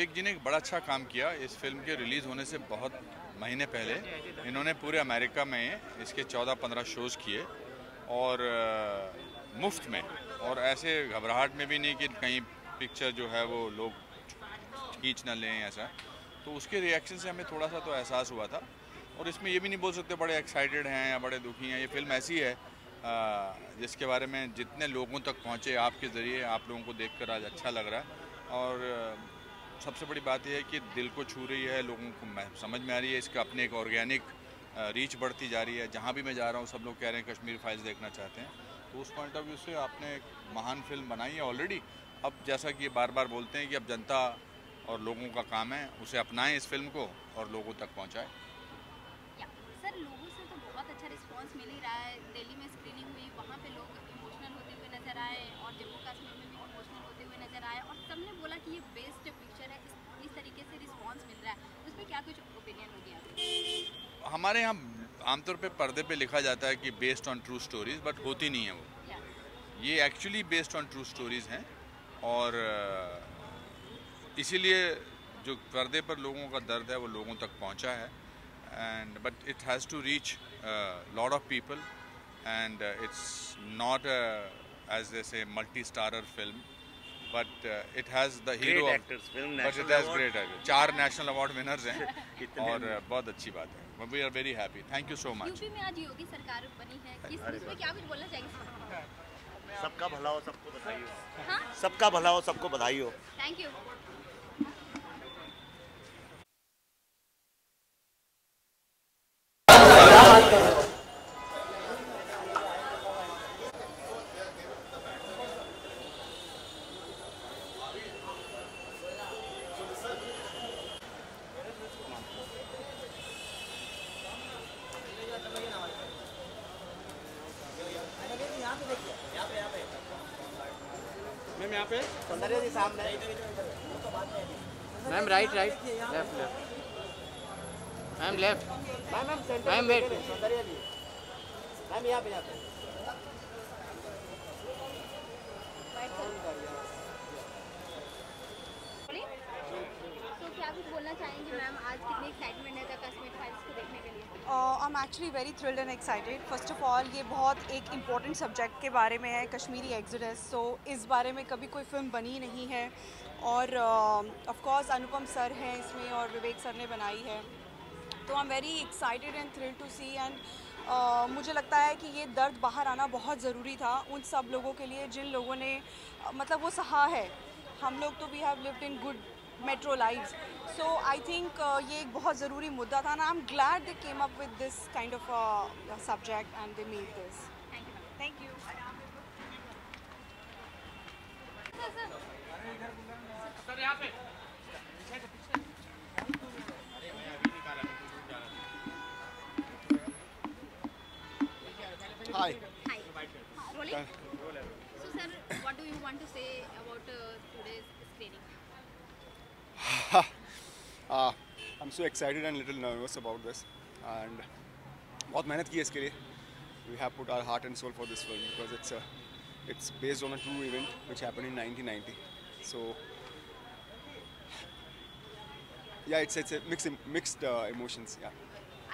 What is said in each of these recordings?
विवेक जी ने एक बड़ा अच्छा काम किया इस फ़िल्म के रिलीज़ होने से बहुत महीने पहले। इन्होंने पूरे अमेरिका में इसके 14-15 शोज़ किए और मुफ़्त में। और ऐसे घबराहट में भी नहीं कि कहीं पिक्चर जो है वो लोग खींच ना लें ऐसा। तो उसके रिएक्शन से हमें थोड़ा सा तो एहसास हुआ था। और इसमें ये भी नहीं बोल सकते बड़े एक्साइटेड हैं या बड़े दुखी हैं। ये फ़िल्म ऐसी है जिसके बारे में जितने लोगों तक पहुँचे आपके ज़रिए, आप लोगों को देखकर आज अच्छा लग रहा है। और सबसे बड़ी बात यह है कि दिल को छू रही है, लोगों को समझ में आ रही है, इसका अपने एक ऑर्गेनिक रीच बढ़ती जा रही है। जहाँ भी मैं जा रहा हूँ, सब लोग कह रहे हैं कश्मीर फाइल्स देखना चाहते हैं। तो उस पॉइंट ऑफ़ व्यू से आपने एक महान फ़िल्म बनाई है ऑलरेडी अब जैसा कि ये बार बार बोलते हैं कि अब जनता और लोगों का काम है, उसे अपनाएँ इस फ़िल्म को और लोगों तक पहुँचाएँ। सर लोगों से तो बहुत अच्छा रिस्पांस मिल ही रहा है। दिल्ली में स्क्रीनिंग हुई, वहाँ पे लोग इमोशनल होते हुए नज़र आए और जम्मू कश्मीर में भी इमोशनल होते हुए नज़र आए। और सबने बोला कि ये बेस्ट रिस्पॉन्स मिल रहा है उस पर क्या कुछ ओपिनियन हो गया हमारे यहाँ आमतौर पे पर्दे पे लिखा जाता है कि based on true stories but होती नहीं है वो। ये actually based on true stories हैं और इसीलिए जो पर्दे पर लोगों का दर्द है वो लोगों तक पहुँचा है। And but it has to reach a lot of people and uh, it's not multi starrer they say multi-starrer film but uh, it has the hero great actors, film but it has great actors चार national award winners हैं और uh, बहुत अच्छी बात है we are very happy thank you so much UP में आज योगी सरकार बनी है किस इसमें क्या कुछ बोलना चाहेंगे सबका भला हो सबको बधाई हो हाँ? सबका भला हो सबको बधाई हो थैंक यू यहाँ पे? सौंदर्य जी सामने ma'am right right left left ma'am left ma'am ma'am centre ma'am wait Saundarya ji ma'am यहाँ पे यहाँ पे। I'm actually very thrilled and excited. First of all, ये बहुत एक important subject के बारे में है कश्मीरी exodus. So इस बारे में कभी कोई फ़िल्म बनी नहीं है और course अनुपम सर हैं इसमें और विवेक सर ने बनाई है तो I am very excited and thrill to see and मुझे लगता है कि ये दर्द बाहर आना बहुत ज़रूरी था उन सब लोगों के लिए जिन लोगों ने uh, मतलब वो सहा है हम लोग तो we have lived in good metro lives so I think ये एक बहुत ज़रूरी मुद्दा था ना। I am glad they came up with this kind of subject and they made this thank you sir यहाँ पे। I'm so excited and little nervous about this. And बहुत मेहनत की है इसके लिए we have put our heart and soul for this film because it's a it's based on a true event which happened in 1990 so yeah it's it's a mixed mixed uh, emotions yeah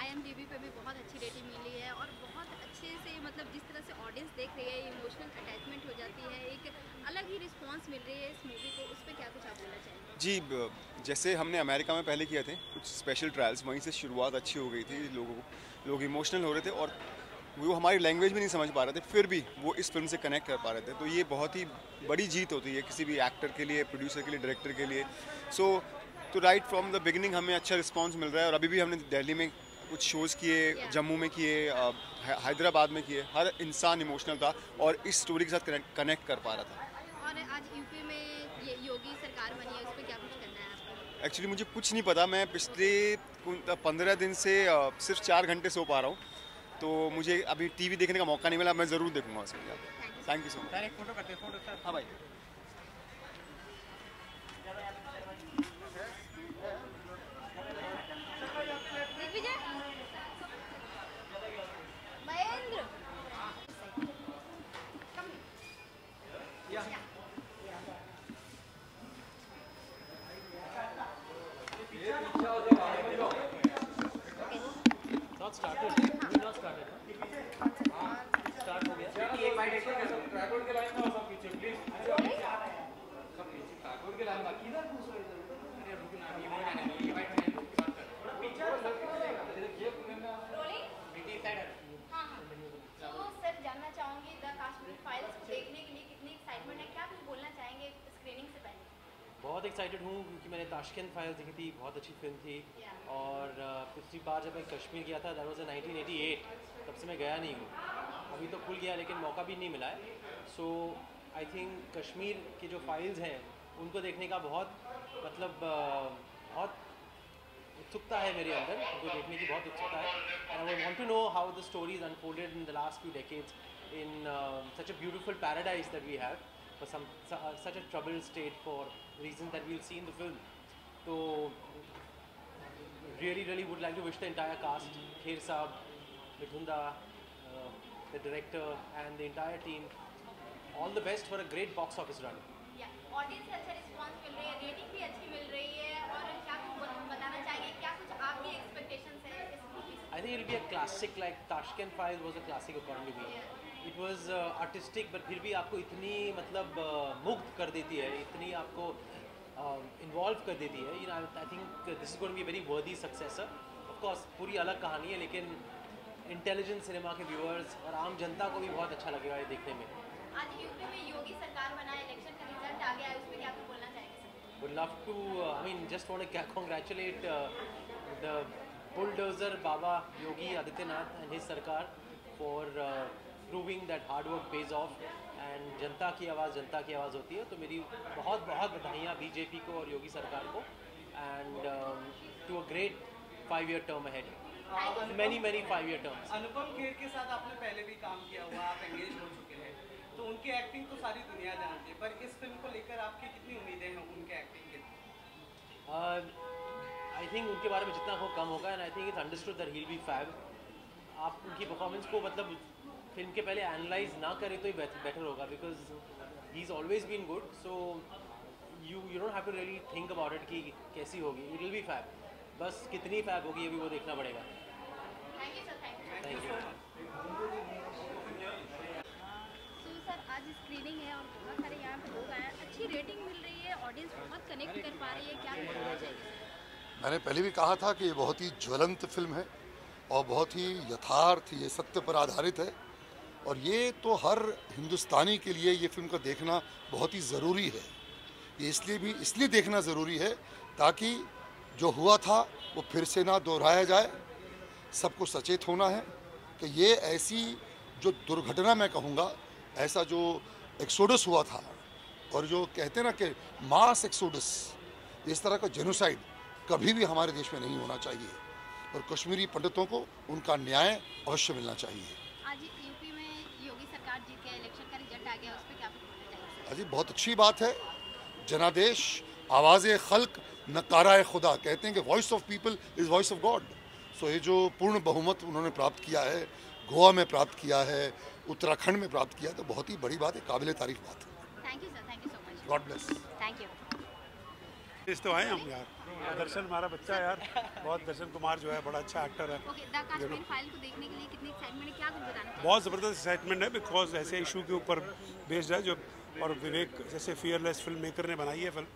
IMDb पे भी बहुत अच्छी rating मिली है और बहुत अच्छे से मतलब जिस तरह से ऑडियंस देख रही है इमोशनल अटैचमेंट हो जाती है एक अलग ही रिस्पांस मिल रही है इस मूवी को उस पर क्या कुछ आप बोलना चाहेंगे? जी जैसे हमने अमेरिका में पहले किए थे कुछ स्पेशल ट्रायल्स वहीं से शुरुआत अच्छी हो गई थी लोगों को लोग इमोशनल हो रहे थे और वो हमारी लैंग्वेज भी नहीं समझ पा रहे थे फिर भी वो इस फ़िल्म से कनेक्ट कर पा रहे थे। तो ये बहुत ही बड़ी जीत होती है किसी भी एक्टर के लिए प्रोड्यूसर के लिए डायरेक्टर के लिए। सो तो राइट फ्रॉम द बिगिनिंग हमें अच्छा रिस्पांस मिल रहा है और अभी भी हमने दिल्ली में कुछ शोज़ किए जम्मू में किए हैदराबाद में किए। हर इंसान इमोशनल था और इस स्टोरी के साथ कनेक्ट कर पा रहा था। और आज यूपी में ये योगी सरकार बनी है उस पर क्या कुछ करना है आपको? एक्चुअली मुझे कुछ नहीं पता। मैं पिछले पंद्रह दिन से सिर्फ़ चार घंटे सो पा रहा हूँ। तो मुझे अभी टीवी देखने का मौका नहीं मिला। मैं ज़रूर देखूँगा लिए थैंक यू सो मच हाँ भाई। tell ताशकंद फाइल्स देखी थी बहुत अच्छी फ़िल्म थी। Yeah. और पिछली बार जब मैं कश्मीर गया था that was nineteen eighty eight तब से मैं गया नहीं हूँ। अभी तो खुल गया लेकिन मौका भी नहीं मिला है। सो आई थिंक कश्मीर की जो फाइल्स हैं उनको देखने का बहुत मतलब बहुत उत्सुकता है मेरे अंदर। उनको देखने की बहुत उत्सुकता है। And I want to know how the stories unfolded in the last few decades in such a beautiful paradise that we have for some su- uh, such a troubled state for reasons that we'll see in the film. तो really really would like to wish the entire cast Kher साहब Mithunda the director and the entire team all the best for a great box office run I think it be a classic like Tashkent file was a classic according to me it was artistic but फिर भी आपको इतनी मतलब मुक्त कर देती है इतनी आपको इन्वॉल्व कर देती है। You I think this is going be very worthy successor of course पूरी अलग कहानी है लेकिन इंटेलिजेंट सिनेमा के व्यूअर्स और आम जनता को भी बहुत अच्छा लगेगा ये देखने में। आज यूपी में योगी सरकार बना इलेक्शन का रिज़ल्ट आ गया है उस पर क्या बोलना चाहेंगे sir? Would love to uh, i mean just want to congratulate uh, the bulldozer baba yogi adityanath and his sarkar for uh, proving that and जनता की आवाज़ जनता की आवाज़ होती है। तो मेरी बहुत बहुत बधाइयाँ बीजेपी को और योगी सरकार को। And to a great five year term ahead many many five year terms Anupam Kher के साथ आपने पहले भी काम किया हुआ आप एंगेज हो चुके हैं। तो उनकी एक्टिंग तो सारी दुनिया जानती है पर इस फ़िल्म को लेकर आपकी कितनी उम्मीदें हैं उनके एक्टिंग के? आई थिंक उनके बारे में जितना हो कम होगा। And I think it's understood that he be fab आप उनकी परफॉर्मेंस को मतलब फ़िल्म के पहले एनालाइज ना करें तो ही बेटर होगा because he is always been good so you you don't have to really think about it कि कैसी होगी. इट विल बी फैब बस कितनी फैब होगी अभी वो देखना पड़ेगा. Thank you sir thank you thank you तो सर आज स्क्रीनिंग है और बहुत सारे यहाँ पे लोग आए हैं। अच्छी रेटिंग मिल रही है ऑडियंस बहुत कनेक्ट कर पा रही है। क्या बोलना चाहिए? मैंने पहले भी कहा था कि ये बहुत ही ज्वलंत फ़िल्म है और बहुत ही यथार्थ ये सत्य पर आधारित है। और ये तो हर हिंदुस्तानी के लिए ये फ़िल्म को देखना बहुत ही ज़रूरी है। ये इसलिए भी, इसलिए देखना ज़रूरी है ताकि जो हुआ था वो फिर से ना दोहराया जाए, सबको सचेत होना है। कि ये ऐसी जो दुर्घटना मैं कहूँगा, ऐसा जो एक्सोडस हुआ था और जो कहते ना कि मास एक्सोडस, इस तरह का जेनोसाइड कभी भी हमारे देश में नहीं होना चाहिए। और कश्मीरी पंडितों को उनका न्याय अवश्य मिलना चाहिए। गया उस पर क्या अजी बहुत अच्छी बात है। जनादेश आवाज़ खल्क नकारा खुदा। कहते हैं कि voice of people is voice of God so ये जो पूर्ण बहुमत उन्होंने प्राप्त किया है गोवा में प्राप्त किया है उत्तराखंड में प्राप्त किया है तो बहुत ही बड़ी बात है काबिल तारीफ़ बात है। Thank you sir thank you so much God bless thank you इस तो आए हम यार। दर्शन हमारा बच्चा है यार। बहुत दर्शन कुमार जो है बड़ा अच्छा एक्टर है। है? बहुत ज़बरदस्त एक्साइटमेंट है बिकॉज़ ऐसे इशू के ऊपर बेस्ड है जो और विवेक जैसे फियरलेस फ़िल्म मेकर ने बनाई है फ़िल्म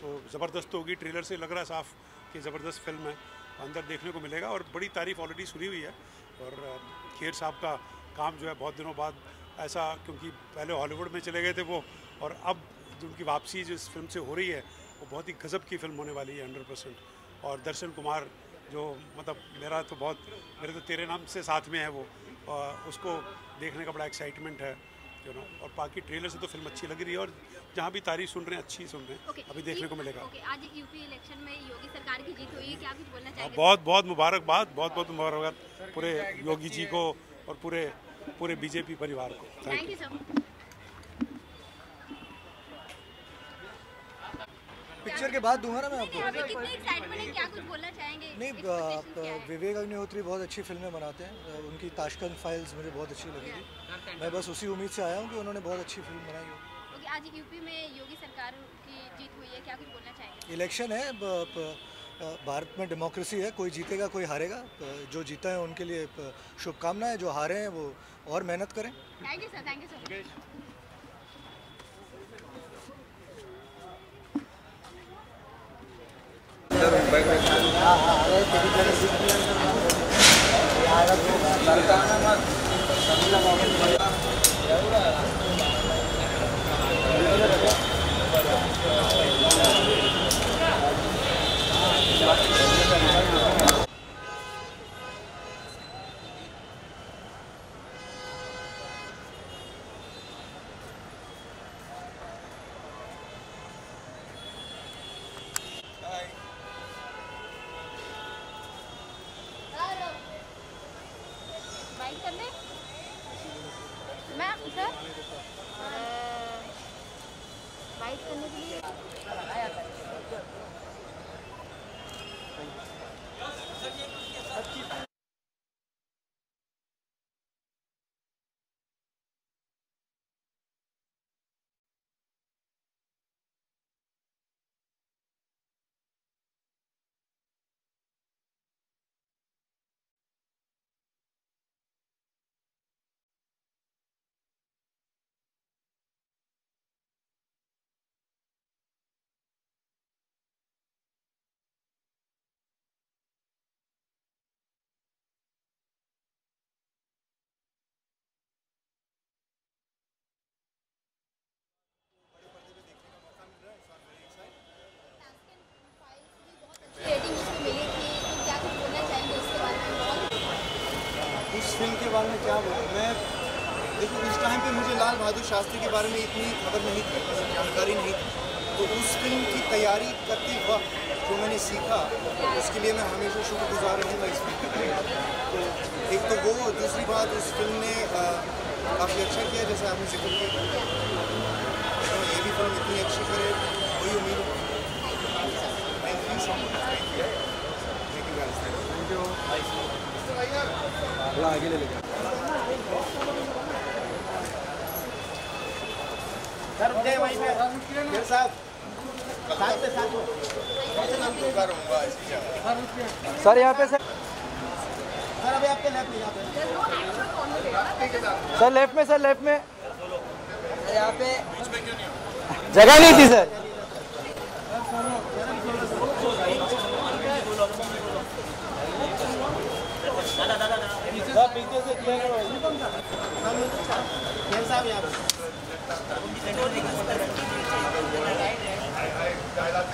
तो ज़बरदस्त होगी ट्रेलर से लग रहा है साफ़ कि ज़बरदस्त फ़िल्म है। अंदर देखने को मिलेगा और बड़ी तारीफ़ ऑलरेडी सुनी हुई है। और खेर साहब का काम जो है बहुत दिनों बाद ऐसा क्योंकि पहले हॉलीवुड में चले गए थे वो और अब जो उनकी वापसी जो इस फ़िल्म से हो रही है वो बहुत ही गज़ब की फ़िल्म होने वाली है हंड्रेड परसेंट और दर्शन कुमार जो मतलब मेरा तो बहुत मेरे तो तेरे नाम से साथ में है वो और उसको देखने का बड़ा एक्साइटमेंट है यू नो और बाकी ट्रेलर से तो फ़िल्म अच्छी लग रही है और जहाँ भी तारीफ़ सुन रहे हैं अच्छी सुन रहे हैं। अभी देखने को मिलेगा। ओके आज यूपी इलेक्शन में योगी सरकार की जीत हुई है क्या कुछ बोलना हाँ, चाहेंगे? बहुत बहुत मुबारकबाद बहुत बहुत मुबारकबाद पूरे योगी जी को और पूरे पूरे बीजेपी परिवार को। Thank thank you you so much picture के बाद दूँगा ना मैं आपको। अभी कितनी एक्साइटमेंट क्या कुछ बोलना चाहेंगे? नहीं है? विवेक अग्निहोत्री बहुत अच्छी फ़िल्में बनाते हैं। उनकी ताशकंद फाइल्स मुझे बहुत अच्छी लगी थी। मैं बस उसी उम्मीद से आया हूँ कि उन्होंने बहुत अच्छी फ़िल्म बनाई हो। आज यूपी में योगी सरकार की जीत हुई है क्या कुछ बोलना चाहेंगे? इलेक्शन है भारत में डेमोक्रेसी है कोई जीतेगा कोई हारेगा। जो जीता है उनके लिए शुभकामनाएँ जो हारे हैं वो और मेहनत करें। Thank you sir thank you sir எவ்வளோ बाइक करने के लिए रेटिंग उसको मिली थी तो क्या कुछ बोलना चाहेंगे उसके बारे में बहुत उस फ़िल्म के बारे में क्या बोलूँ मैं देखो उस टाइम पे मुझे लाल बहादुर शास्त्री के बारे में इतनी खबर नहीं थी जानकारी नहीं थी तो उस फ़िल्म की तैयारी करते वक्त जो मैंने सीखा उसके लिए मैं हमेशा शुक्रगुजार रहूँगा इस फ़िल्म। तो एक तो वो दूसरी बात उस फ़िल्म ने काफ़ी अच्छा किया जैसे आपने ज़िक्र किया। तो ये भी फ़िल्म इतनी अच्छी करे वही उम्मीद thank you so much thank you thank you thank you आगे ले लेगा सर मुझे वहीं पे। साहब साथ। पे साथ करूँगा इसकी जगह सर यहाँ पे सर सर अभी आपके लेफ़्ट यहाँ पे। सर लेफ़्ट में सर लेफ़्ट में। यहाँ पे जगह नहीं थी सर।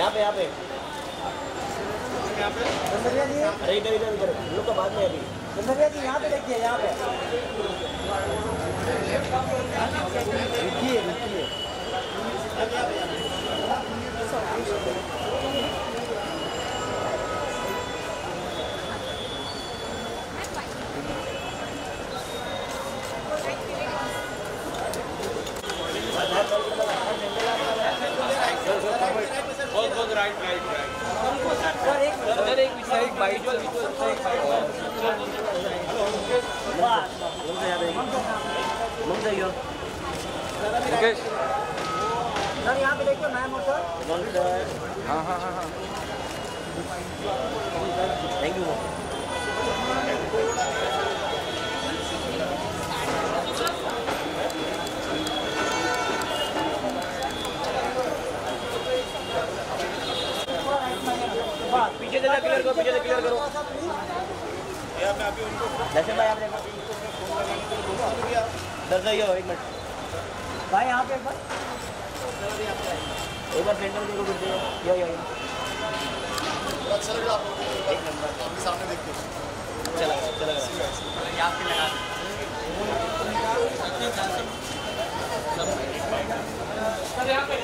यहाँ पे यहाँ पे। अरे इधर इधर इधर। हम लोग का बाद में है जी यहाँ पे देखिए यहाँ पे। रुकिए रुकिए। राइट राइट राइट सर यहाँ पे देखिए मैम और सर हाँ हाँ हाँ। हाँ थैंक यू क्लियर करो पीछे से क्लियर करो। दर्शन भाई आप सही हो। एक मिनट। भाई यहाँ पे एक बार। एक बार सेंटर देखो फिर देखो। यो यो यो। अच्छा लग रहा को एक नंबर। सामने देख के चला चला यहाँ पे लगा सर यहाँ पे।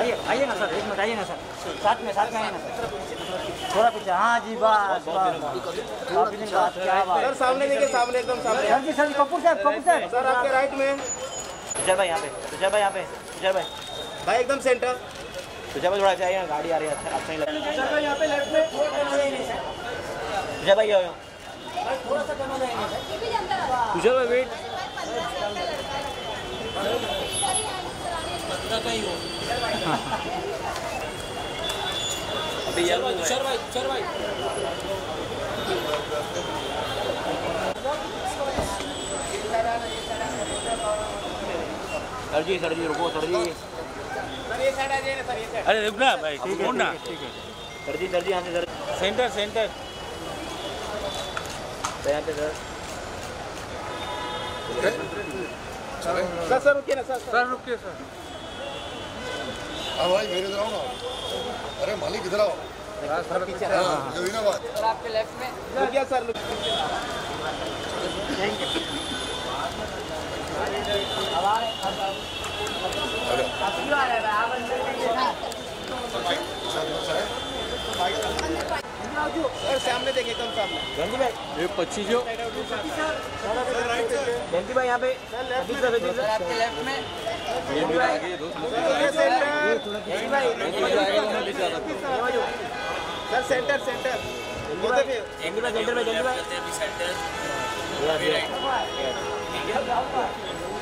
आइए आइए ना सर एक मिनट आइए ना सर साथ में साथ में थोड़ा पीछे। हाँ जी बस काफ़ी दिन बाद क्या बात सर सामने देखिए सामने एकदम सामने। सर जी सर जी कपूर साहब कपूर साहब। सर आपके राइट में। तुषार भाई यहाँ पे तुषार भाई यहाँ पे तुषार भाई। भाई एकदम सेंटर तुषार भाई थोड़ा चाहिए गाड़ी आ रही है अच्छा अच्छा ही लग तुषार भाई यहाँ पे लेफ़्ट में तुषार भाई आओ। थोड़ा सा कम जाएँगे तुषार भाई वेट अभी तुषार भाई तुषार भाई सर जी सर जी रुको सर जी साइड आ जाइए ना सर ये साइड अरे रुकना भाई ठीक है ना सर जी सर जी यहाँ से सर सेंटर सेंटर यहाँ पे सर सर सर रुकिए ना सर सर रुकिए सर हाँ भाई मेरे इधर ना अरे मालिक इधर आओ। हाँ आपके लेफ़्ट में। रुकिए सर। सर सामने देखिए एकदम सामने जयंती भाई ये पच्चीस जो। जयंती भाई यहाँ पे अभी सर अभी सर। आपके लेफ़्ट में। जयंती भाई भाई सर सेंटर सेंटर जयंती भाई सेंटर में जयंती भाई।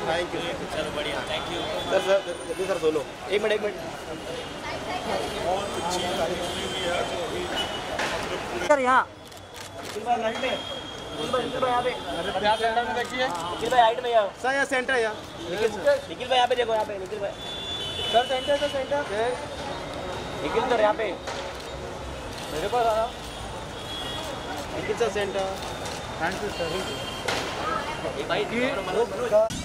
थैंक यू चलो बढ़िया। थैंक यू सर सर जल्दी सर सोलो। एक मिनट एक मिनट। सर यहाँ निखिल भाई राइट में निखिल भाई निखिल भाई यहाँ। पे आप सेंटर में देखिए निखिल भाई हाइट में आओ सर यहाँ सेंटर है निखिल निखिल भाई यहाँ। पे देखो यहाँ पे निखिल भाई sir centre sir centre Nikhil sir यहाँ पे मेरे पास आ रहा Nikhil sir centre thank you sir भाई